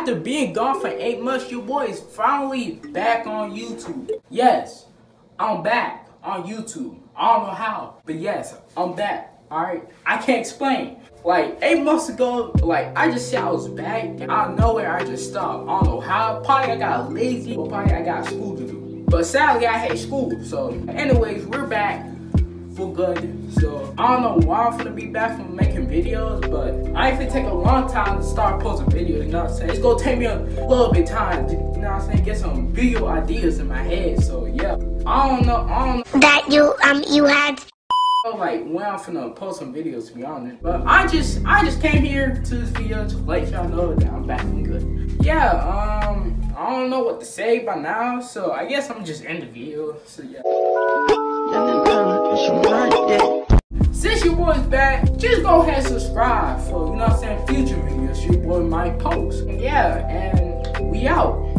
after being gone for eight months, your boy is finally back on YouTube. Yes, I'm back on YouTube. I don't know how, but yes, I'm back. Alright? I can't explain. Like eight months ago, like I just said I was back and out of nowhere I just stopped. I don't know how. Probably I got lazy, or probably I got school to do. But sadly I hate school. So anyways, we're back for good. So I don't know why I'm gonna be back from making videos, but I ain't take a long time to start posting videos, you know what I'm saying? It's gonna take me a little bit time to, you know what I'm saying, get some video ideas in my head. So yeah. I don't know, I don't know. That you um you had like when I'm finna post some videos to be honest. But I just I just came here to this video to let y'all know that I'm back and good. Yeah, um I don't know what to say by now, so I guess I'm just in the video. So yeah. Since your boy's back, just go ahead and subscribe for, you know what I'm saying, future videos your boy might post. Yeah, and we out.